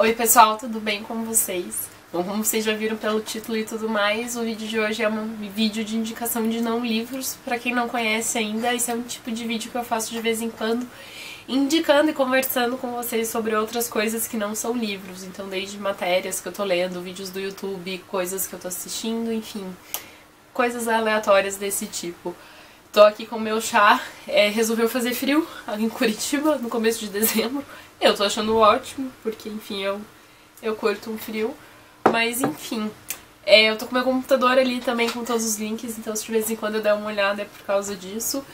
Oi pessoal, tudo bem com vocês? Bom, como vocês já viram pelo título e tudo mais, o vídeo de hoje é um vídeo de indicação de não livros. Pra quem não conhece ainda, esse é um tipo de vídeo que eu faço de vez em quando, indicando e conversando com vocês sobre outras coisas que não são livros. Então, desde matérias que eu tô lendo, vídeos do YouTube, coisas que eu tô assistindo, enfim, coisas aleatórias desse tipo. Tô aqui com o meu chá, é, resolveu fazer frio ali em Curitiba, no começo de dezembro. Eu tô achando ótimo, porque enfim, eu, eu curto um frio. Mas enfim, é, eu tô com meu computador ali também com todos os links, então se de vez em quando eu der uma olhada é por causa disso.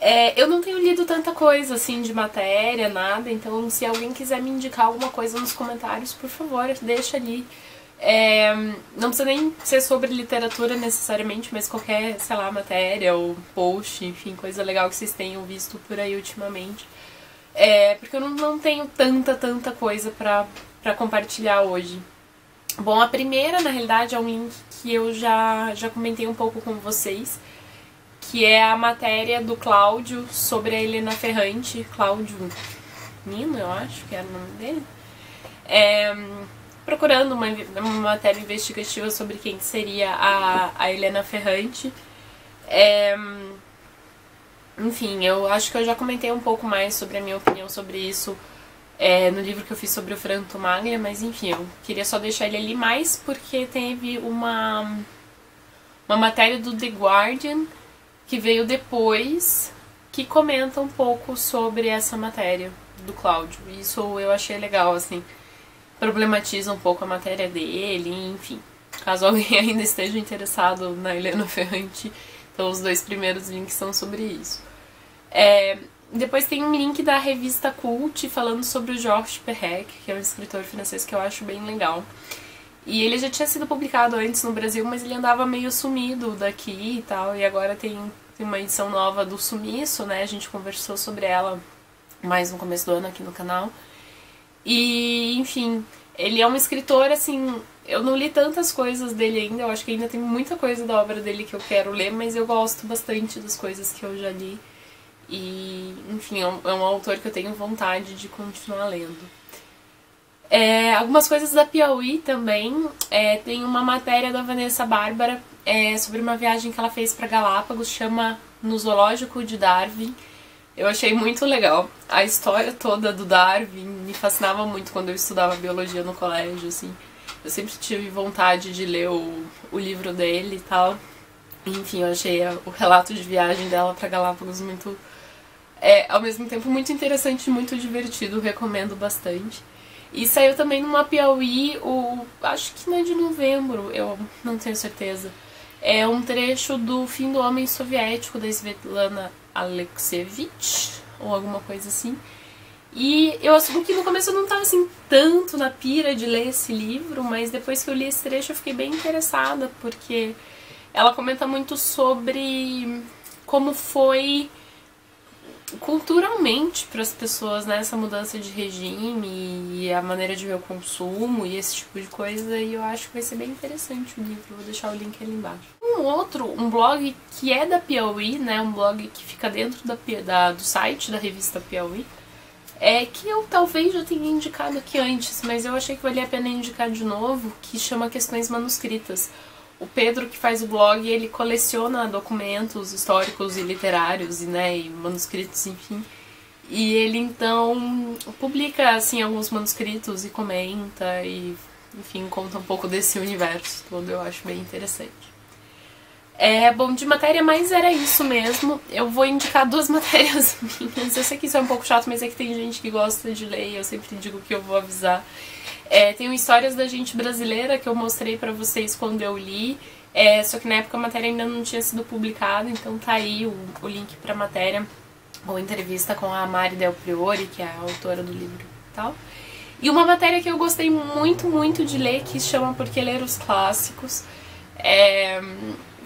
É, eu não tenho lido tanta coisa assim de matéria, nada, então se alguém quiser me indicar alguma coisa nos comentários, por favor, deixa ali. É, não precisa nem ser sobre literatura necessariamente, mas qualquer, sei lá, matéria ou post, enfim, coisa legal que vocês tenham visto por aí ultimamente. É, porque eu não, não tenho tanta, tanta coisa pra, pra compartilhar hoje. Bom, a primeira, na realidade, é um link que eu já, já comentei um pouco com vocês, que é a matéria do Cláudio sobre a Helena Ferrante, Cláudio Nino, eu acho que era o nome dele, é, procurando uma, uma matéria investigativa sobre quem seria a, a Helena Ferrante. É, enfim, eu acho que eu já comentei um pouco mais sobre a minha opinião sobre isso é, no livro que eu fiz sobre o Franco Maglia, mas enfim, eu queria só deixar ele ali mais porque teve uma, uma matéria do The Guardian que veio depois que comenta um pouco sobre essa matéria do Cláudio. Isso eu achei legal, assim, problematiza um pouco a matéria dele, enfim. Caso alguém ainda esteja interessado na Helena Ferrante, então os dois primeiros links são sobre isso. É, depois tem um link da revista Cult falando sobre o Georges Perec, que é um escritor francês que eu acho bem legal. E ele já tinha sido publicado antes no Brasil, mas ele andava meio sumido daqui e tal. E agora tem, tem uma edição nova do Sumiço, né? A gente conversou sobre ela mais no começo do ano aqui no canal. E, enfim, ele é um escritor, assim, eu não li tantas coisas dele ainda, eu acho que ainda tem muita coisa da obra dele que eu quero ler, mas eu gosto bastante das coisas que eu já li. E, enfim, é um, é um autor que eu tenho vontade de continuar lendo. É, algumas coisas da Piauí também. É, tem uma matéria da Vanessa Bárbara é, sobre uma viagem que ela fez para Galápagos, chama No Zoológico de Darwin. Eu achei muito legal. A história toda do Darwin me fascinava muito quando eu estudava biologia no colégio, assim. Eu sempre tive vontade de ler o, o livro dele e tal. Enfim, eu achei o relato de viagem dela para Galápagos muito é, ao mesmo tempo, muito interessante muito divertido, recomendo bastante. E saiu também numa Piauí, o, acho que não é de novembro, eu não tenho certeza. É um trecho do Fim do Homem Soviético, da Svetlana Alexievich, ou alguma coisa assim. E eu assumo que no começo eu não estava assim tanto na pira de ler esse livro, mas depois que eu li esse trecho eu fiquei bem interessada, porque ela comenta muito sobre como foi culturalmente para as pessoas, né, essa mudança de regime e a maneira de ver o consumo e esse tipo de coisa, e eu acho que vai ser bem interessante o livro, vou deixar o link ali embaixo. Um outro, um blog que é da Piauí, né, um blog que fica dentro da, da, do site da revista Piauí, é que eu talvez já tenha indicado aqui antes, mas eu achei que valia a pena indicar de novo, que chama Questões Manuscritas o Pedro que faz o blog, ele coleciona documentos históricos e literários né, e manuscritos, enfim. E ele então publica assim alguns manuscritos e comenta e enfim, conta um pouco desse universo todo, eu acho bem interessante. É, bom, de matéria mais era isso mesmo. Eu vou indicar duas matérias minhas. Eu sei que isso é um pouco chato, mas é que tem gente que gosta de ler e eu sempre digo que eu vou avisar. É, tem Histórias da Gente Brasileira que eu mostrei pra vocês quando eu li. É, só que na época a matéria ainda não tinha sido publicada, então tá aí o, o link pra matéria ou entrevista com a Mari Del Priori, que é a autora do livro e tal. E uma matéria que eu gostei muito, muito de ler, que chama Por que Ler os Clássicos, é,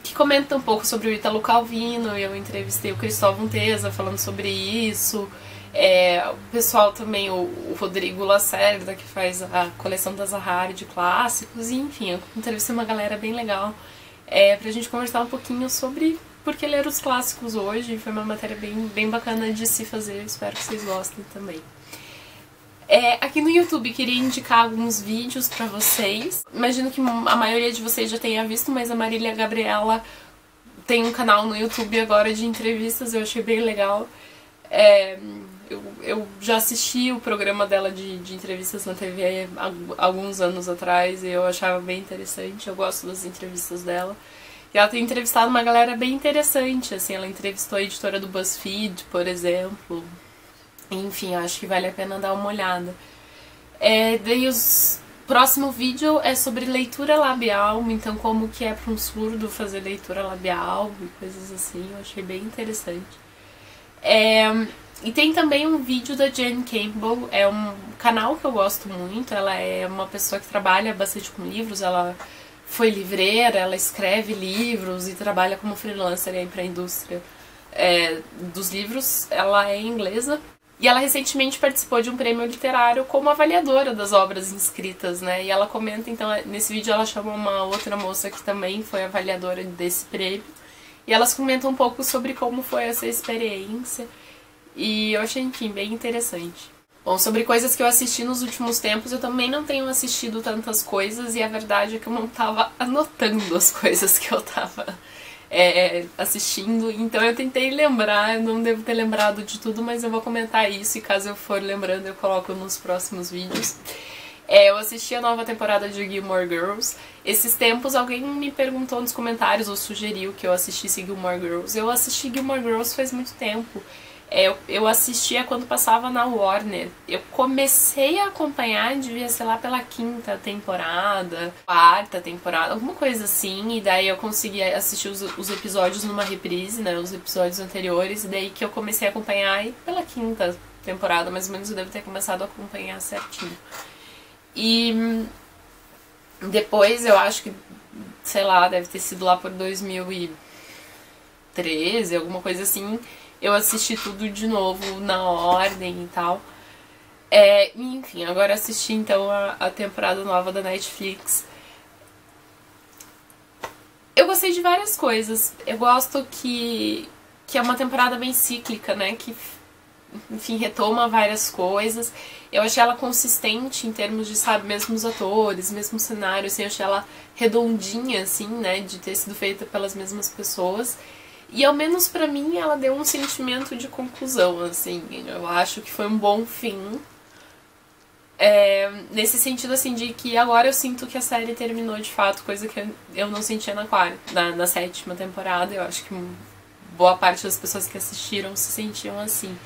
que comenta um pouco sobre o Italo Calvino, eu entrevistei o Cristóvão Teza falando sobre isso, é, o pessoal também, o, o, Rodrigo Lacerda, que faz a coleção da Zahara de clássicos, e enfim, eu entrevistei uma galera bem legal é, pra gente conversar um pouquinho sobre por que ler os clássicos hoje. Foi uma matéria bem, bem bacana de se fazer, espero que vocês gostem também. É, aqui no YouTube queria indicar alguns vídeos pra vocês. Imagino que a maioria de vocês já tenha visto, mas a Marília Gabriela tem um canal no YouTube agora de entrevistas, eu achei bem legal. É, eu, eu já assisti o programa dela de, de entrevistas na TV há alguns anos atrás e eu achava bem interessante, eu gosto das entrevistas dela. E ela tem entrevistado uma galera bem interessante, assim, ela entrevistou a editora do BuzzFeed, por exemplo. Enfim, eu acho que vale a pena dar uma olhada. É, daí próximo vídeo é sobre leitura labial, então como que é para um surdo fazer leitura labial e coisas assim, eu achei bem interessante. É, e tem também um vídeo da Jane Campbell, é um canal que eu gosto muito, ela é uma pessoa que trabalha bastante com livros, ela foi livreira, ela escreve livros e trabalha como freelancer aí para a indústria é, dos livros. Ela é inglesa e ela recentemente participou de um prêmio literário como avaliadora das obras inscritas, né? E ela comenta, então, nesse vídeo ela chama uma outra moça que também foi avaliadora desse prêmio. E elas comentam um pouco sobre como foi essa experiência. E eu achei, enfim, bem interessante. Bom, sobre coisas que eu assisti nos últimos tempos, eu também não tenho assistido tantas coisas e a verdade é que eu não tava anotando as coisas que eu tava é, assistindo, então eu tentei lembrar, eu não devo ter lembrado de tudo, mas eu vou comentar isso e caso eu for lembrando eu coloco nos próximos vídeos. É, eu assisti a nova temporada de Gilmore Girls. Esses tempos alguém me perguntou nos comentários ou sugeriu que eu assistisse Gilmore Girls. Eu assisti Gilmore Girls faz muito tempo. É, eu, eu assistia quando passava na Warner. Eu comecei a acompanhar, devia ser lá pela quinta temporada, quarta temporada, alguma coisa assim. E daí eu consegui assistir os, os episódios numa reprise, né? Os episódios anteriores. E daí que eu comecei a acompanhar e pela quinta temporada, mais ou menos, eu devo ter começado a acompanhar certinho. E depois eu acho que, sei lá, deve ter sido lá por 2013, alguma coisa assim eu assisti tudo de novo na ordem e tal. É, enfim, agora assisti então a, a temporada nova da Netflix. Eu gostei de várias coisas. Eu gosto que, que é uma temporada bem cíclica, né? Que, enfim, retoma várias coisas. Eu achei ela consistente em termos de, sabe, mesmos atores, mesmo cenário, assim, eu achei ela redondinha, assim, né? De ter sido feita pelas mesmas pessoas. E ao menos para mim ela deu um sentimento de conclusão, assim. Eu acho que foi um bom fim. É, nesse sentido, assim, de que agora eu sinto que a série terminou de fato, coisa que eu não sentia na, quarta, na, na sétima temporada. Eu acho que boa parte das pessoas que assistiram se sentiam assim.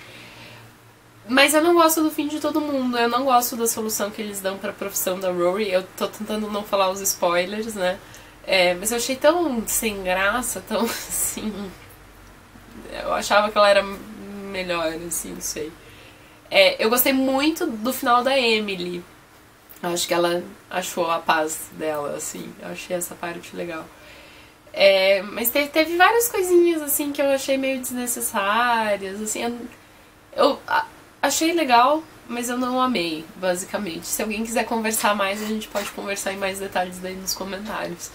Mas eu não gosto do fim de todo mundo, eu não gosto da solução que eles dão pra profissão da Rory. Eu tô tentando não falar os spoilers, né? É, mas eu achei tão sem graça, tão assim. Eu achava que ela era melhor, assim, não sei. É, eu gostei muito do final da Emily. Acho que ela achou a paz dela, assim. Eu achei essa parte legal. É, mas teve, teve, várias coisinhas, assim, que eu achei meio desnecessárias, assim. Eu, eu a, achei legal, mas eu não amei, basicamente. Se alguém quiser conversar mais, a gente pode conversar em mais detalhes daí nos comentários.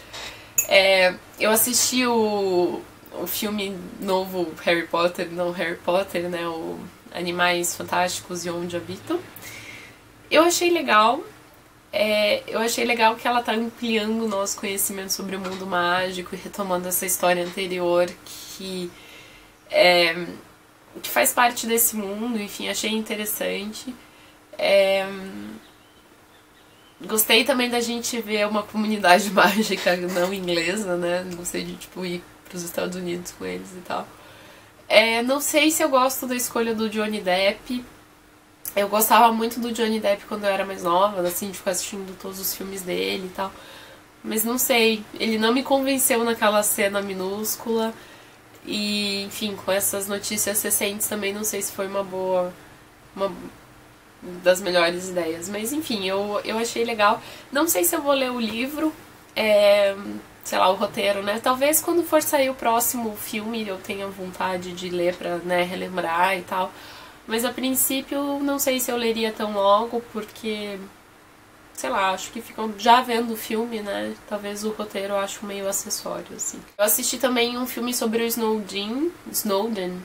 É, eu assisti o, o filme novo Harry Potter, não Harry Potter, né? O Animais Fantásticos e Onde Habitam. Eu achei legal. É, eu achei legal que ela tá ampliando o nosso conhecimento sobre o mundo mágico e retomando essa história anterior que é, que faz parte desse mundo, enfim, achei interessante. É... Gostei também da gente ver uma comunidade mágica não inglesa, né? Gostei de tipo, ir para os Estados Unidos com eles e tal. É, não sei se eu gosto da escolha do Johnny Depp. Eu gostava muito do Johnny Depp quando eu era mais nova, assim, de ficar assistindo todos os filmes dele e tal. Mas não sei, ele não me convenceu naquela cena minúscula. E, enfim, com essas notícias recentes também não sei se foi uma boa. Uma das melhores ideias. Mas enfim, eu, eu achei legal. Não sei se eu vou ler o livro, é, sei lá, o roteiro, né? Talvez quando for sair o próximo filme eu tenha vontade de ler pra né, relembrar e tal. Mas a princípio não sei se eu leria tão logo, porque sei lá, acho que ficam já vendo o filme, né? Talvez o roteiro eu acho meio acessório, assim. Eu assisti também um filme sobre o Snowden, Snowden,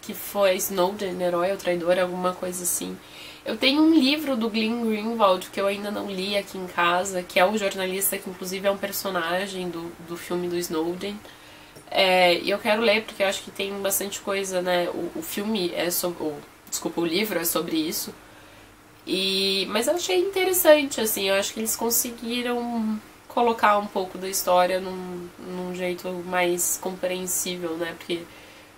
que foi Snowden, herói ou traidor, alguma coisa assim. Eu tenho um livro do Glenn Greenwald que eu ainda não li aqui em casa, que é o jornalista que inclusive é um personagem do, do filme do Snowden. É, e eu quero ler porque eu acho que tem bastante coisa, né? O, o filme é sobre. O, desculpa, o livro é sobre isso. E, mas eu achei interessante, assim, eu acho que eles conseguiram colocar um pouco da história num, num jeito mais compreensível, né? Porque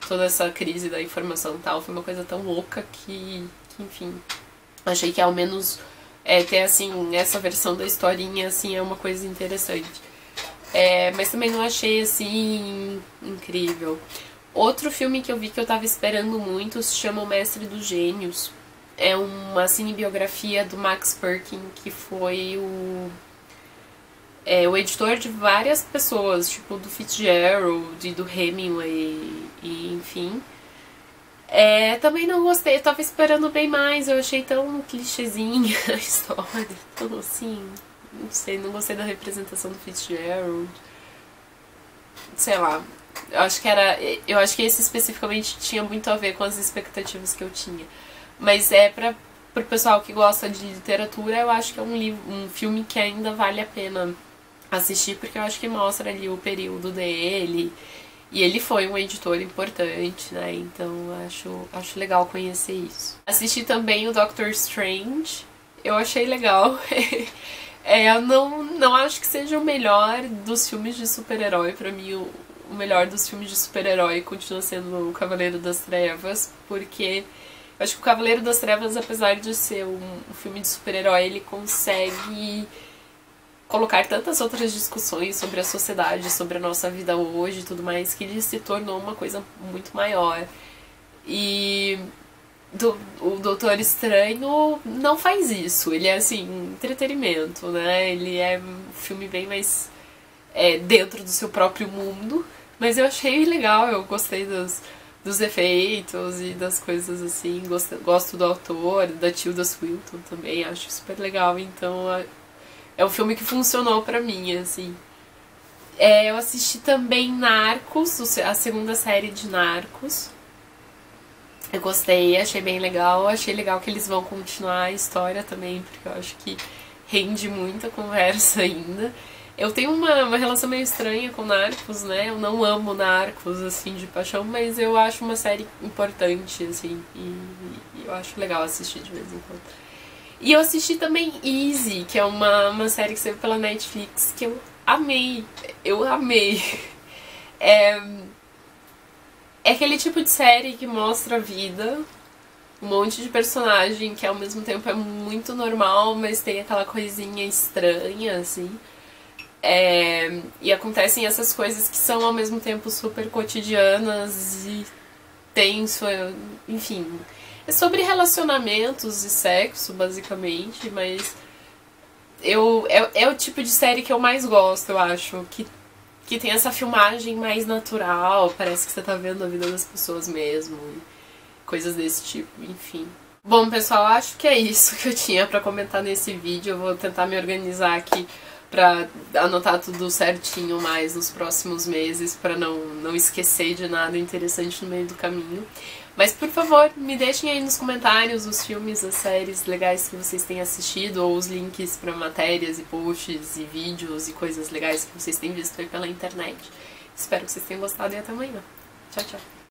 toda essa crise da informação tal foi uma coisa tão louca que, que enfim, achei que ao menos é, ter assim essa versão da historinha assim é uma coisa interessante. É, mas também não achei assim incrível. Outro filme que eu vi que eu tava esperando muito se chama O Mestre dos Gênios. É uma cinebiografia do Max Perkin, que foi o, é, o editor de várias pessoas, tipo do Fitzgerald e do Hemingway, e enfim. É, também não gostei, eu tava esperando bem mais, eu achei tão clichêzinha a história, tão assim, não sei, não gostei da representação do Fitzgerald. Sei lá, eu acho que era. Eu acho que esse especificamente tinha muito a ver com as expectativas que eu tinha. Mas é pra, pro pessoal que gosta de literatura, eu acho que é um, livro, um filme que ainda vale a pena assistir, porque eu acho que mostra ali o período dele. E ele foi um editor importante, né? Então acho, acho legal conhecer isso. Assisti também o Doctor Strange. Eu achei legal. é, eu não, não acho que seja o melhor dos filmes de super-herói. para mim, o, o melhor dos filmes de super-herói continua sendo o Cavaleiro das Trevas, porque eu acho que o Cavaleiro das Trevas, apesar de ser um, um filme de super-herói, ele consegue colocar tantas outras discussões sobre a sociedade, sobre a nossa vida hoje e tudo mais, que ele se tornou uma coisa muito maior. E do, o Doutor Estranho não faz isso. Ele é assim, entretenimento, né? Ele é um filme bem mais é, dentro do seu próprio mundo. Mas eu achei legal, eu gostei dos dos efeitos e das coisas assim. Gosto, gosto do autor, da Tilda Swinton também, acho super legal. Então é um filme que funcionou pra mim, assim. É, eu assisti também Narcos, a segunda série de Narcos. Eu gostei, achei bem legal. Achei legal que eles vão continuar a história também, porque eu acho que rende muita conversa ainda. Eu tenho uma, uma relação meio estranha com Narcos, né? Eu não amo Narcos, assim, de paixão, mas eu acho uma série importante, assim, e, e eu acho legal assistir de vez em quando. E eu assisti também Easy, que é uma, uma série que saiu pela Netflix, que eu amei. Eu amei. É, é aquele tipo de série que mostra a vida, um monte de personagem que ao mesmo tempo é muito normal, mas tem aquela coisinha estranha, assim. É, e acontecem essas coisas que são ao mesmo tempo super cotidianas e tenso, enfim. É sobre relacionamentos e sexo, basicamente, mas eu é, é o tipo de série que eu mais gosto, eu acho, que que tem essa filmagem mais natural, parece que você tá vendo a vida das pessoas mesmo, coisas desse tipo, enfim. Bom, pessoal, acho que é isso que eu tinha para comentar nesse vídeo. Eu vou tentar me organizar aqui para anotar tudo certinho mais nos próximos meses, para não, não esquecer de nada interessante no meio do caminho. Mas por favor, me deixem aí nos comentários os filmes, as séries legais que vocês têm assistido, ou os links para matérias e posts e vídeos e coisas legais que vocês têm visto aí pela internet. Espero que vocês tenham gostado e até amanhã. Tchau, tchau.